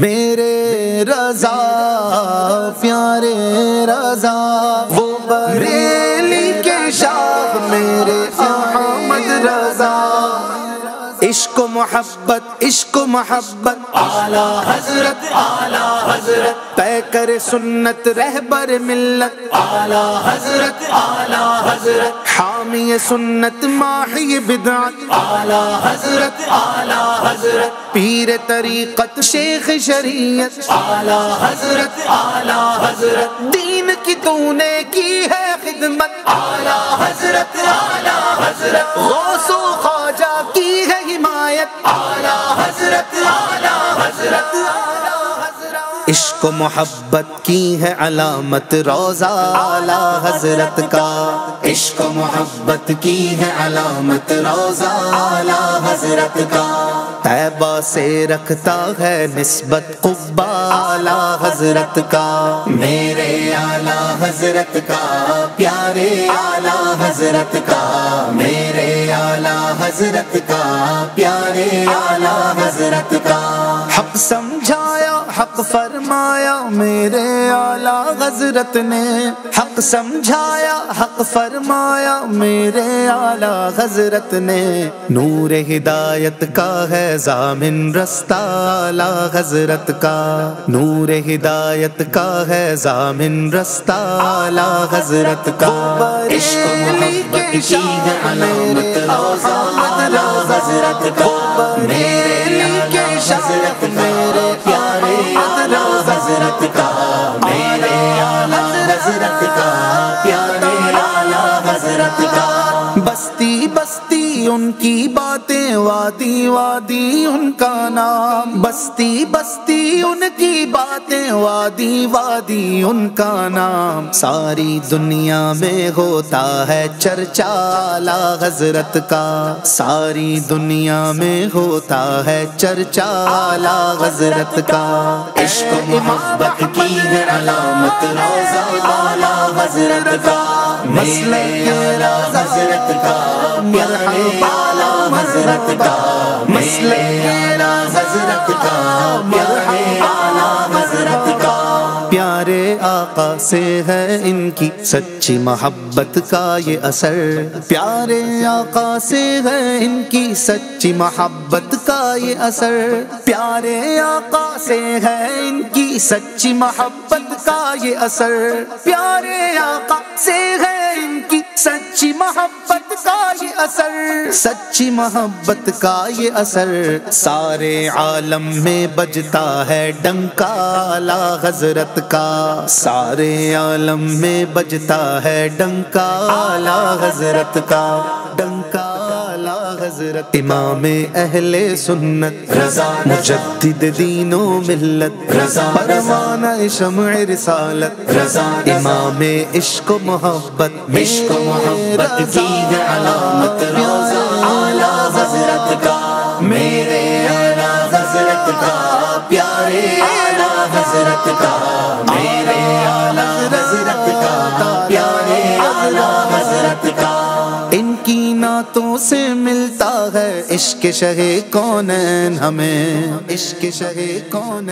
मेरे रजा प्यारे रजा। मोहब्बत इश्क मोहब्बत। आला हज़रत आला हज़रत। तय करे सुन्नत रहबर मिल्लत। आला हज़रत आला हज़रत। हामी सुन्नत माही बिदअत आला हज़रत आला हज़रत। पीर तरीकत शेख शरीयत। आला हज़रत आला हज़रत। दीन की तूने की है खिदमत। आला हज़रत आला हज़रत गौसो ख्वाजा की है हिमायत। आला हज़रत आला हज़रत आला हज़रत। इश्क मोहब्बत की है अलामत रोजा आला हज़रत का। इश्क मोहब्बत की है अलामत रोजा आला हज़रत का। तैबा से रखता है नस्बत कुब्बा आला हज़रत का। मेरे आला हज़रत का, प्यारे आला हज़रत का। मेरे आला हज़रत का, प्यारे आला हज़रत का। समझाया, हक फरमाया, मेरे आला हज़रत ने। हक समझाया, हक फरमाया, मेरे आला हज़रत ने। नूर हिदायत का है, जामिन रस्ता आला हज़रत का। नूर हिदायत का है, जामिन रस्ता आला हज़रत का। हज़रत का। मेरे हज़रत हज़रत का मेरे आला हज़रत का प्यारे आला हज़रत का बस्ती बस्ती उनकी बातें, वादी वादी उनका नाम। बस्ती बस्ती उनकी बातें, वादी वादी उनका नाम। सारी दुनिया में होता है चर्चा आला हज़रत का। सारी दुनिया में होता है चर्चा आला हज़रत का। इश्क मोहब्बत की है अलामत, रोजा आला हज़रत का, मसले आला हज़रत का, प्यारे आला हज़रत का, मसले आला हज़रत का, प्यारे आला प्यारे आका से है इनकी सच्ची मोहब्बत का ये असर। प्यारे आका से है इनकी सच्ची मोहब्बत का ये असर। प्यारे आका से है इनकी सच्ची मोहब्बत का ये असर। प्यारे आका से है असर। सच्ची मोहब्बत का ये असर सारे आलम में बजता है डंका आला हज़रत का। सारे आलम में बजता है डंका आला हज़रत का। हज़रत इमाम अहले सुन्नत रजा मुजद्दिद दीनो मिल्लत रजा परवाना शमअ रिसालत रजा इमाम इश्क मोहब्बत इश्क मोहब्बत की अलामत रोजा आला हज़रत का मेरे आला हज़रत का प्यारे आला हज़रत का। नातों से मिलता है इश्क शहे कौन हमें? इश्क शहे कौन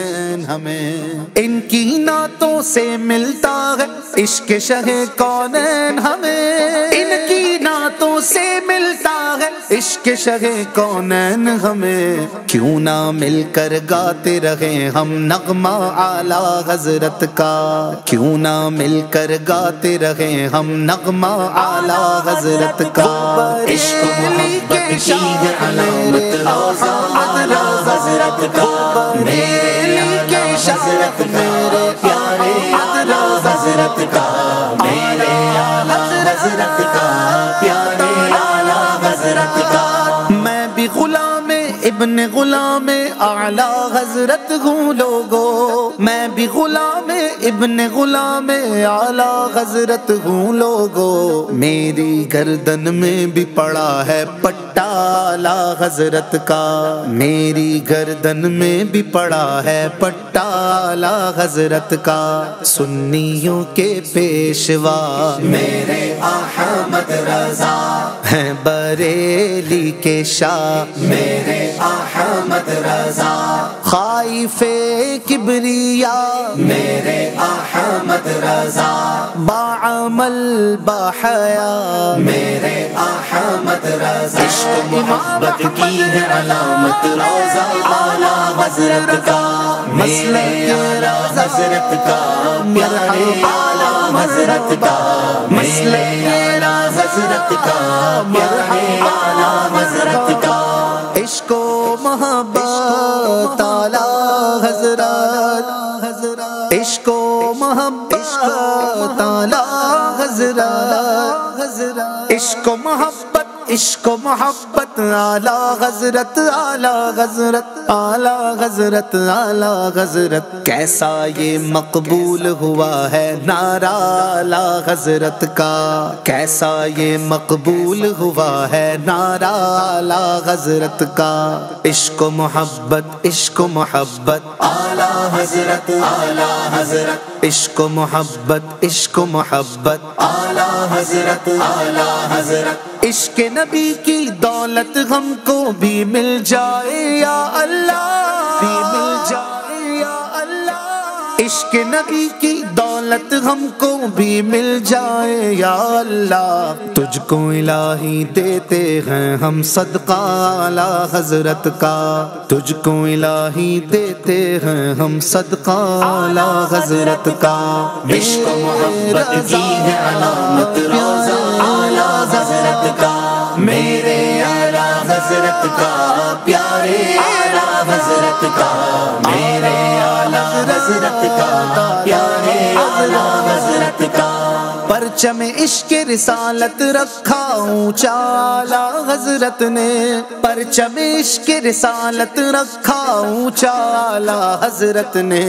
हमें? इनकी नातों से मिलता है इश्क शहे कौन हमें? इनकी नातों से मिलता है इश्क शहे कौनैन हमें। क्यों ना मिलकर गाते रहे हम नगमा आला हज़रत का। क्यों ना मिलकर गाते रहे हम नगमा आला हज़रत का। इश्क हज़रत का। मेरे हज़रत मेरे प्यारे हज़रत का। मेरे हज़रत का। मैं भी गुलाम इब्न गुलाम आला हज़रत हूँ लोगो। मैं भी गुलाम इबन गुलाम आला हज़रत हूँ लोगो। मेरी गर्दन में भी पड़ा है पट्टा आला हज़रत का। मेरी गर्दन में भी पड़ा है पट्टा आला हज़रत का। सुन्नियों के पेशवा मेरे अहमद रजा है बरेली के शाह। मेरे अहमद रजा। खाइफे किबरिया। मेरे अहमद रजा। बामल बाहया। मेरे अहमद रजा। इश्क मोहब्बत की है अलामत। रोजा आला हज़रत का। मेरे आला हज़रत का। प्यारे आला हज़रत का। मेरे आला हज़रत का। प्यारे आला हज़रत का। मोहब्बत आला हज़रत। हज़रत इश्को मोहब्बत आला हज़रत। हज़रत इश्को मोहब्बत इश्क मोहब्बत, आला हज़रत आला हज़रत आला हज़रत आला हज़रत कैसा ये मकबूल हुआ है नारा, आला हज़रत का। कैसा ये मकबूल हुआ है नारा, आला हज़रत का। इश्क मोहब्बत इश्क मोहब्बत। आला हज़रत आला हज़रत इश्क मोहब्बत इश्क मोहब्बत। आला हज़रत आला हज़रत इश्क नबी की दौलत हमको भी मिल जाए या अल्लाह। भी मिल जाए या अल्लाह। इश्क नबी की दौलत हमको भी मिल जाए या अल्लाह। तुझको इलाही देते हैं हम सदका आला हज़रत का। तुझको इलाही देते हैं हम सदका आला हज़रत का। इश्क मोहब्बत की है अलामत रोजा हज़रत का, मेरे आला हज़रत का, प्यारे आला हज़रत का, मेरे आला हज़रत का, प्यारे आला हज़रत का। परचम इश्क रिसालत रखा ऊँचा आला हज़रत ने। परचम इश्क रिसालत रखा ऊँचा आला हज़रत ने।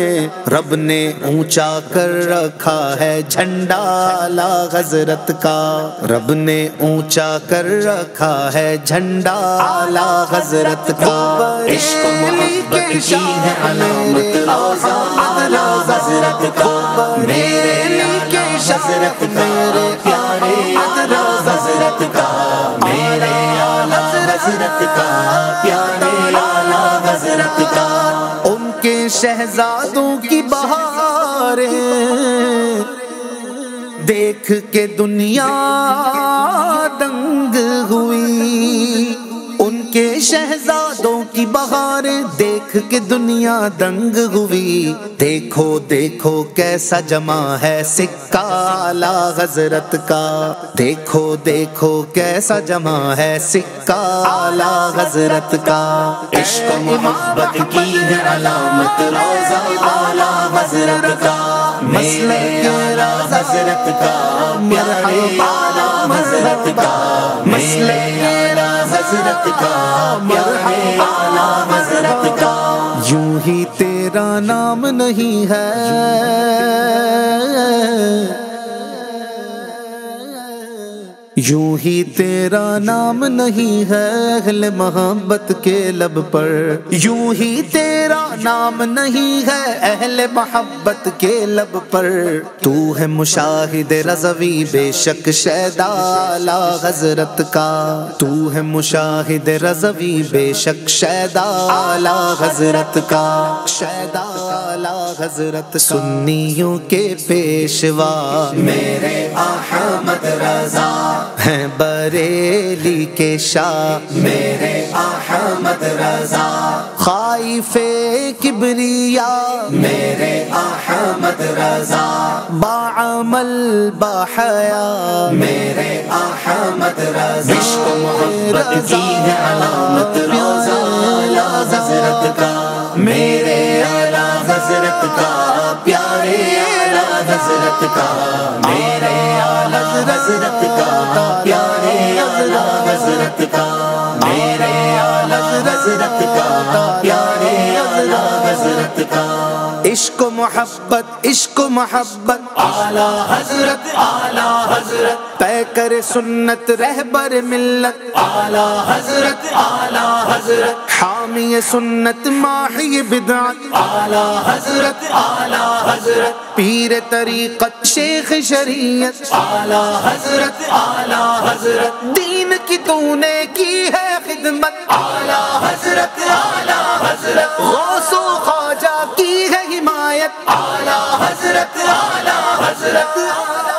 रब ने ऊँचा कर रखा है झंडा आला हज़रत का। रब ने ऊँचा कर रखा है झंडा आला हज़रत का। इश्क मोहब्बत की है अलामत। आला हज़रत का। मेरे हज़रत का प्यारे हज़रत का मेरे आला हज़रत का प्यारे आला हज़रत का। उनके शहजादों की बहारें देख के दुनिया दंग हुई। उनके शहजादों की बहार देख के दुनिया दंग हुई। देखो देखो कैसा जमा है सिक्का आला हज़रत का। देखो देखो कैसा जमा है सिक्का आला हज़रत का। इश्क मोहब्बत की है अलामत, रोजा आला हज़रत का। मेरे आला हज़रत का प्यारे आला हज़रत का। मसले हज़रत का आला हज़रत का। यूँ ही तेरा नाम नहीं है। यूँ ही तेरा नाम नहीं है अहले मोहब्बत के लब पर। यूँ ही तेरा नाम नहीं है अहले मोहब्बत के लब पर। तू है मुशाहिद रजवी, बेशक शैदाला हज़रत का। तू है मुशाहिद रजवी, बेशक शैदाला हज़रत का। शैदाला हज़रत सुन्नियों के पेशवा। मेरे अहमद रजा है बरेली के शाह। मेरे अहमद रजा खाइफे किबरिया। मेरे अहमद रजा। बामल बाहया। मेरे अहमद रजा। इश्क मोहब्बत की है अलामत रोजा आला हज़रत का। मेरे आला हज़रत का। प्यारे आला हज़रत का। मेरे आला हज़रत का। प्यारे आला हज़रत का। का इश्क मोहब्बत इश्क मोहब्बत। आला हज़रत आला हज़रत। तय करे सुन्नत रहबर मिल्लत। आला हज़रत आला हज़रत। हामी सुन्नत माही बिदअत आला हज़रत आला हज़रत। पीर तरीकत शेख शरीयत। आला हज़रत आला हज़रत। दीन की तूने की है खिदमत। आला हज़रत आला हज़रत। गौसो ख्वाजा की है हिमायत। आला हज़रत आला हज़रत।